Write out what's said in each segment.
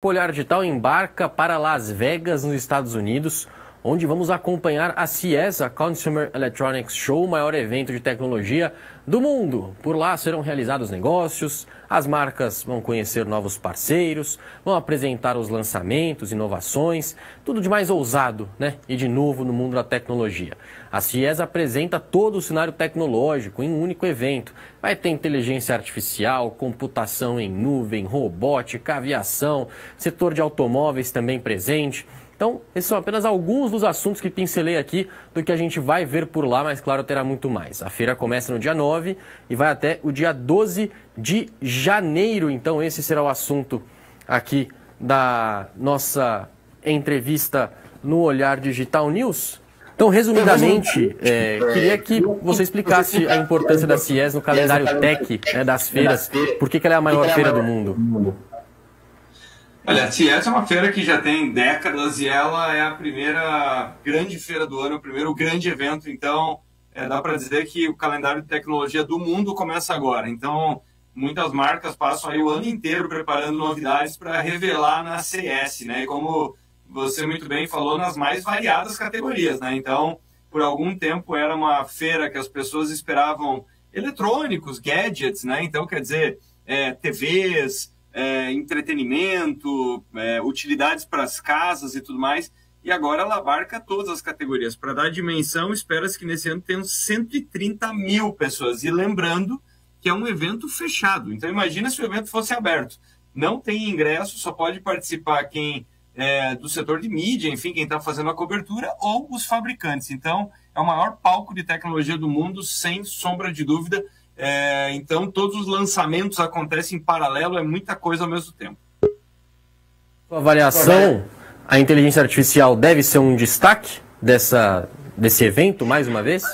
Olhar Digital embarca para Las Vegas, nos Estados Unidos, onde vamos acompanhar a CES, a Consumer Electronics Show, o maior evento de tecnologia do mundo. Por lá serão realizados negócios, as marcas vão conhecer novos parceiros, vão apresentar os lançamentos, inovações, tudo de mais ousado, né? E de novo no mundo da tecnologia. A CIES apresenta todo o cenário tecnológico em um único evento. Vai ter inteligência artificial, computação em nuvem, robótica, aviação, setor de automóveis também presente. Então, esses são apenas alguns dos assuntos que pincelei aqui do que a gente vai ver por lá, mas claro, terá muito mais. A feira começa no dia 9 e vai até o dia 12 de janeiro. Então, esse será o assunto aqui da nossa entrevista no Olhar Digital News. Então, resumidamente, é, queria que você explicasse a importância da CIES no calendário tech né, das feiras, por que ela é a maior feira do mundo. Olha, CES é uma feira que já tem décadas e ela é a primeira grande feira do ano, o primeiro grande evento. Então, é, dá para dizer que o calendário de tecnologia do mundo começa agora. Então, muitas marcas passam aí o ano inteiro preparando novidades para revelar na CES, né? E como você muito bem falou, nas mais variadas categorias, né? Então, por algum tempo era uma feira que as pessoas esperavam eletrônicos, gadgets, né? Então, quer dizer, é, TVs, é, entretenimento, é, utilidades para as casas e tudo mais. E agora ela abarca todas as categorias. Para dar dimensão, espera-se que nesse ano tenham 130 mil pessoas. E lembrando que é um evento fechado. Então imagina se o evento fosse aberto. Não tem ingresso, só pode participar quem é do setor de mídia, enfim, quem está fazendo a cobertura, ou os fabricantes. Então, é o maior palco de tecnologia do mundo, sem sombra de dúvida. É, então, todos os lançamentos acontecem em paralelo, é muita coisa ao mesmo tempo. Sua avaliação, a inteligência artificial deve ser um destaque dessa, desse evento, mais uma vez?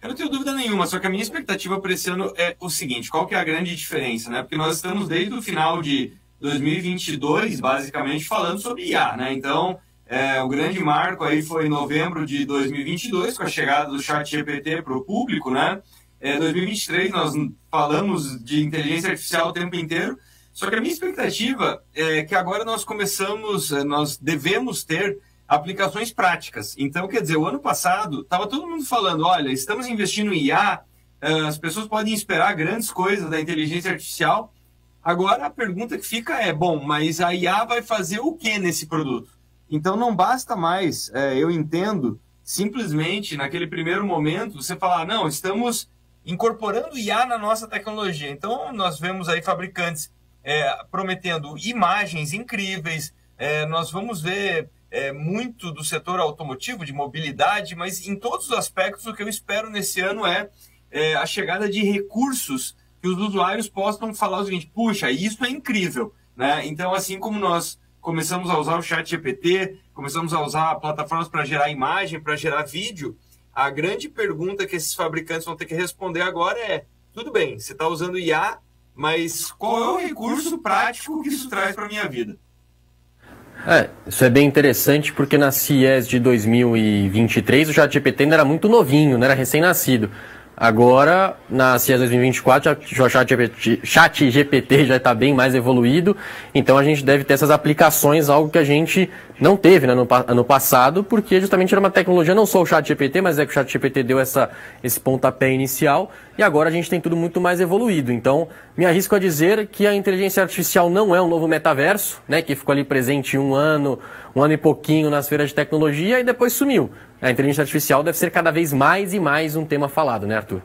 Eu não tenho dúvida nenhuma, só que a minha expectativa para esse ano é o seguinte: qual que é a grande diferença? Né? Porque nós estamos desde o final de 2022, basicamente, falando sobre IA. Né? Então, é, o grande marco aí foi em novembro de 2022, com a chegada do chat GPT para o público, né? É, 2023 nós falamos de inteligência artificial o tempo inteiro, só que a minha expectativa é que agora nós começamos, é, nós devemos ter aplicações práticas. Então, quer dizer, o ano passado estava todo mundo falando, olha, estamos investindo em IA, é, as pessoas podem esperar grandes coisas da inteligência artificial. Agora a pergunta que fica é, bom, mas a IA vai fazer o que nesse produto? Então não basta mais, é, eu entendo, simplesmente naquele primeiro momento você falar, não, estamos incorporando IA na nossa tecnologia. Então, nós vemos aí fabricantes é, prometendo imagens incríveis, é, nós vamos ver é, muito do setor automotivo, de mobilidade, mas em todos os aspectos, o que eu espero nesse ano é, é a chegada de recursos que os usuários possam falar o seguinte: puxa, isso é incrível. Né? Então, assim como nós começamos a usar o chat GPT, começamos a usar plataformas para gerar imagem, para gerar vídeo, a grande pergunta que esses fabricantes vão ter que responder agora é: tudo bem, você está usando IA, mas qual é o recurso prático que isso traz para a minha vida? É, isso é bem interessante porque na CIES de 2023 o ChatGPT ainda era muito novinho, não era recém-nascido. Agora, na CIES 2024, o chat GPT já está bem mais evoluído, então a gente deve ter essas aplicações, algo que a gente não teve né, no ano passado, porque justamente era uma tecnologia, não só o chat GPT, mas é que o chat GPT deu essa, esse pontapé inicial, e agora a gente tem tudo muito mais evoluído. Então, me arrisco a dizer que a inteligência artificial não é um novo metaverso, né, que ficou ali presente um ano, um ano e pouquinho nas feiras de tecnologia e depois sumiu a inteligência artificial deve ser cada vez mais e mais um tema falado, né, Arthur?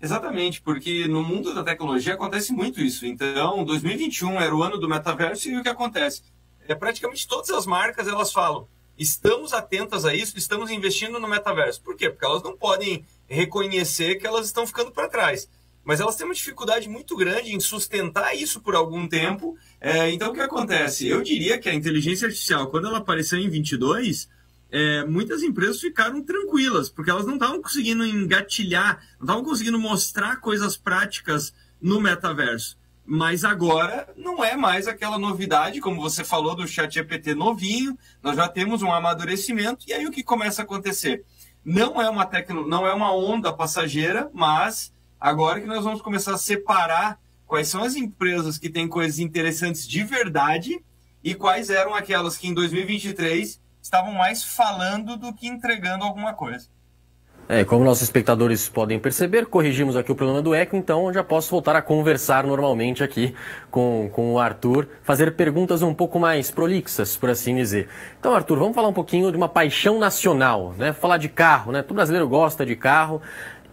Exatamente, porque no mundo da tecnologia acontece muito isso. Então, 2021 era o ano do metaverso e o que acontece? É praticamente todas as marcas elas falam: estamos atentas a isso, estamos investindo no metaverso. Por quê? Porque elas não podem reconhecer que elas estão ficando para trás. Mas elas têm uma dificuldade muito grande em sustentar isso por algum tempo. É, então, o que acontece? Eu diria que a inteligência artificial, quando ela apareceu em 22, é, muitas empresas ficaram tranquilas, porque elas não estavam conseguindo engatilhar, não estavam conseguindo mostrar coisas práticas no metaverso. Mas agora não é mais aquela novidade, como você falou do chat GPT novinho, nós já temos um amadurecimento, e aí o que começa a acontecer? Não é uma, tecno, não é uma onda passageira, mas agora que nós vamos começar a separar quais são as empresas que têm coisas interessantes de verdade e quais eram aquelas que em 2023 estavam mais falando do que entregando alguma coisa. É, como nossos espectadores podem perceber, corrigimos aqui o problema do eco, então já posso voltar a conversar normalmente aqui com, com o Arthur, fazer perguntas um pouco mais prolixas, por assim dizer. Então, Arthur, vamos falar um pouquinho de uma paixão nacional, né? Falar de carro, né? Todo brasileiro gosta de carro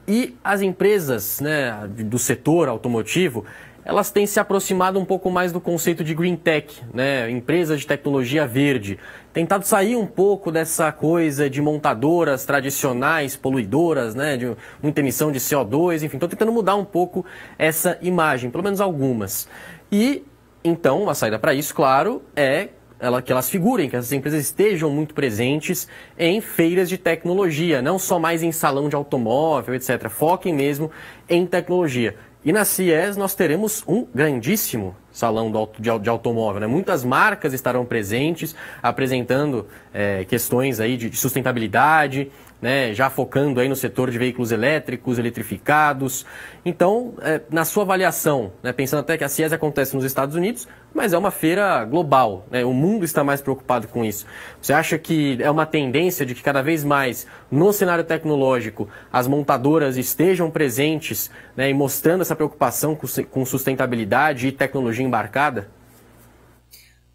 e as empresas né, do setor automotivo, elas têm se aproximado um pouco mais do conceito de green tech, né? empresas de tecnologia verde, tentado sair um pouco dessa coisa de montadoras tradicionais, poluidoras, né? de muita emissão de CO2, enfim, estão tentando mudar um pouco essa imagem, pelo menos algumas. E então a saída para isso, claro, é ela, que elas figurem, que essas empresas estejam muito presentes em feiras de tecnologia, não só mais em salão de automóvel, etc. Foquem mesmo em tecnologia. E na CIES nós teremos um grandíssimo salão de, automóvel. Né? Muitas marcas estarão presentes, apresentando é, questões aí de sustentabilidade, né, já focando aí no setor de veículos elétricos, eletrificados. Então, é, na sua avaliação, né, pensando até que a CIES acontece nos Estados Unidos, mas é uma feira global, né, o mundo está mais preocupado com isso. Você acha que é uma tendência de que cada vez mais no cenário tecnológico as montadoras estejam presentes né, e mostrando essa preocupação com, com sustentabilidade e tecnologia embarcada?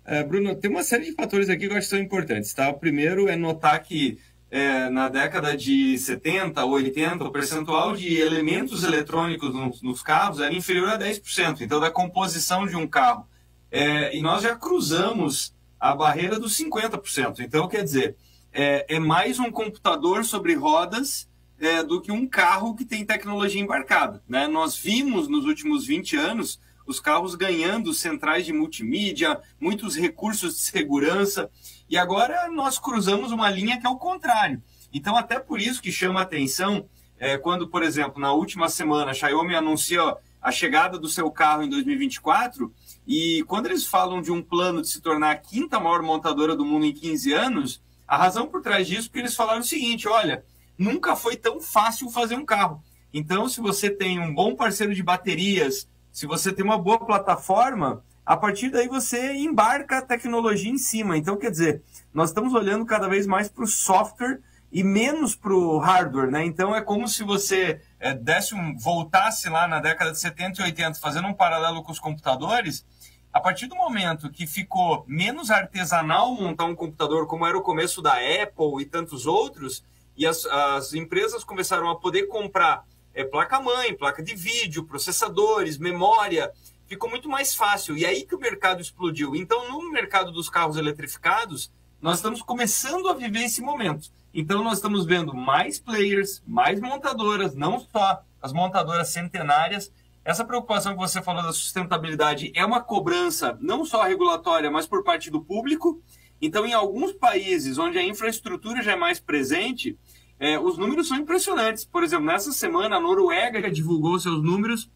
É, Bruno, tem uma série de fatores aqui que eu acho que são importantes. Tá? O primeiro é notar que é, na década de 70, 80, o percentual de elementos eletrônicos nos, nos carros era inferior a 10%, então da composição de um carro. É, e nós já cruzamos a barreira dos 50%. Então, quer dizer, é, é mais um computador sobre rodas é, do que um carro que tem tecnologia embarcada. Né? Nós vimos nos últimos 20 anos os carros ganhando centrais de multimídia, muitos recursos de segurança. E agora nós cruzamos uma linha que é o contrário. Então, até por isso que chama a atenção é, quando, por exemplo, na última semana, a Xiaomi anuncia a chegada do seu carro em 2024, e quando eles falam de um plano de se tornar a quinta maior montadora do mundo em 15 anos, a razão por trás disso é que eles falaram o seguinte: olha, nunca foi tão fácil fazer um carro. Então, se você tem um bom parceiro de baterias, se você tem uma boa plataforma, a partir daí você embarca a tecnologia em cima. Então, quer dizer, nós estamos olhando cada vez mais para o software e menos para o hardware, né? Então é como se você é, desse um, voltasse lá na década de 70 e 80, fazendo um paralelo com os computadores. A partir do momento que ficou menos artesanal montar um computador, como era o começo da Apple e tantos outros, e as, as empresas começaram a poder comprar é, placa-mãe, placa de vídeo, processadores, memória, ficou muito mais fácil. E aí que o mercado explodiu. Então, no mercado dos carros eletrificados, nós estamos começando a viver esse momento. Então, nós estamos vendo mais players, mais montadoras, não só as montadoras centenárias. Essa preocupação que você falou da sustentabilidade é uma cobrança não só regulatória, mas por parte do público. Então, em alguns países onde a infraestrutura já é mais presente, é, os números são impressionantes. Por exemplo, nessa semana, a Noruega divulgou seus números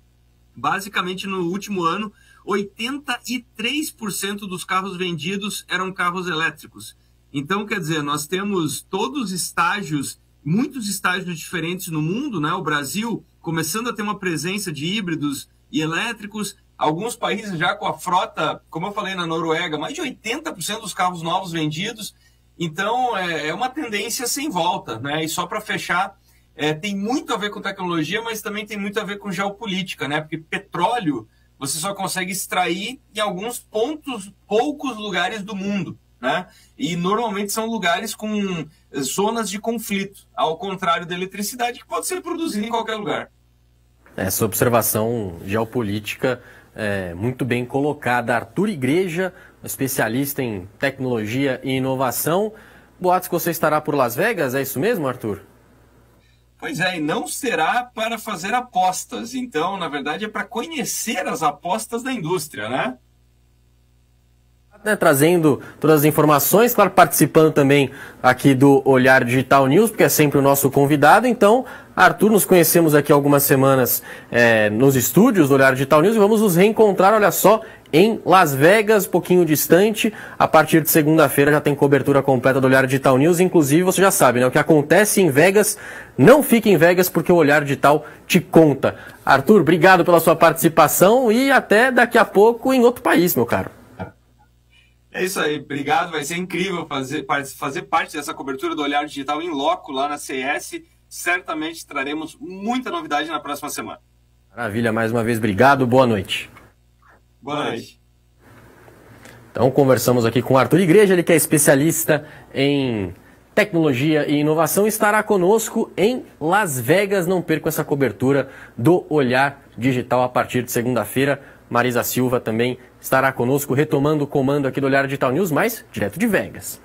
Basicamente, no último ano, 83% dos carros vendidos eram carros elétricos. Então, quer dizer, nós temos todos os estágios, muitos estágios diferentes no mundo, né? O Brasil começando a ter uma presença de híbridos e elétricos, alguns países já com a frota, como eu falei na Noruega, mais de 80% dos carros novos vendidos. Então, é, é uma tendência sem volta, né? E só para fechar, é, tem muito a ver com tecnologia, mas também tem muito a ver com geopolítica, né? Porque petróleo você só consegue extrair em alguns pontos, poucos lugares do mundo, né? E normalmente são lugares com zonas de conflito, ao contrário da eletricidade, que pode ser produzida em qualquer lugar. Essa observação geopolítica é muito bem colocada. Arthur Igreja, especialista em tecnologia e inovação. Boatos que você estará por Las Vegas, é isso mesmo, Arthur? Pois é, e não será para fazer apostas. Então, na verdade, é para conhecer as apostas da indústria, né? Né, trazendo todas as informações, claro, participando também aqui do Olhar Digital News, porque é sempre o nosso convidado. Então, Arthur, nos conhecemos aqui algumas semanas é, nos estúdios do Olhar Digital News e vamos nos reencontrar, olha só, em Las Vegas, pouquinho distante. A partir de segunda-feira já tem cobertura completa do Olhar Digital News. Inclusive, você já sabe, né? O que acontece em Vegas não fica em Vegas porque o Olhar Digital te conta. Arthur, obrigado pela sua participação e até daqui a pouco em outro país, meu caro. É isso aí, obrigado. Vai ser incrível fazer, fazer parte dessa cobertura do Olhar Digital em loco lá na CS. Certamente traremos muita novidade na próxima semana. Maravilha, mais uma vez, obrigado. Boa noite. Boa noite. Então, conversamos aqui com o Arthur Igreja, ele que é especialista em tecnologia e inovação, estará conosco em Las Vegas. Não percam essa cobertura do Olhar Digital a partir de segunda-feira. Marisa Silva também estará conosco, retomando o comando aqui do Olhar Digital News, mas direto de Vegas.